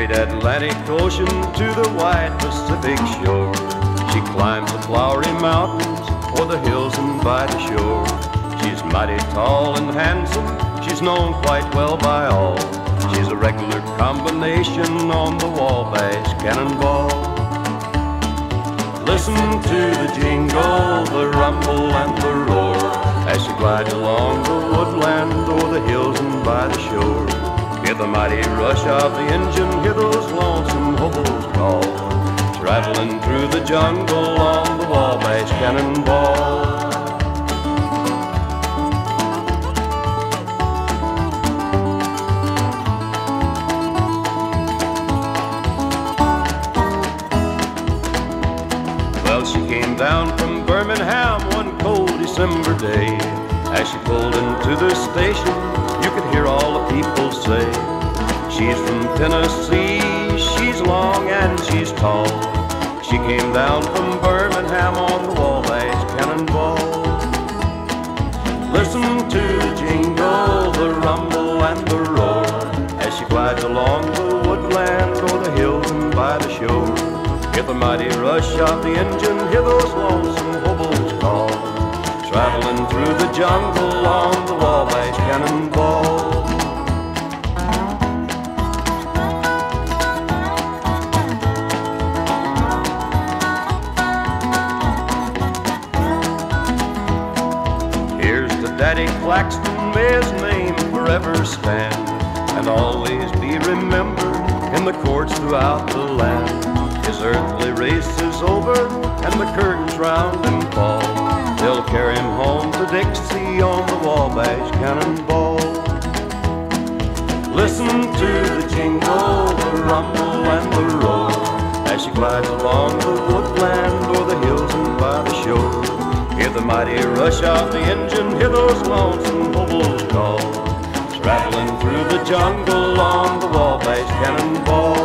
Atlantic Ocean to the white Pacific shore. She climbs the flowery mountains or the hills and by the shore. She's mighty tall and handsome, she's known quite well by all. She's a regular combination on the Wabash Cannonball. Listen to the jingle, the rumble, and the roar as she glides along the woodland or the hills and by the shore. Hear the mighty rush of the engine, hear those lonesome hobos call. Traveling through the jungle on the Wabash Cannonball. Well, she came down from Birmingham one cold December day. As she pulled into the station, She's from Tennessee, she's long and she's tall. She came down from Birmingham on the Wabash Cannonball. Listen to the jingle, the rumble, and the roar as she glides along the woodland or the hills and by the shore. Hear the mighty rush of the engine, hear those lonesome hobos call. Traveling through the jungle on the Wabash Cannonball. Daddy Claxton, may his name forever stand and always be remembered in the courts throughout the land. His earthly race is over and the curtains round him fall. They'll carry him home to Dixie on the Wabash Cannonball. Listen to the jingle, the rumble, and the roar as she glides along the woodland or the hills and by the shore. The mighty rush of the engine, hear those lonesome hobos call. Traveling through the jungle on the Wabash Cannonball.